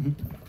Mm-hmm.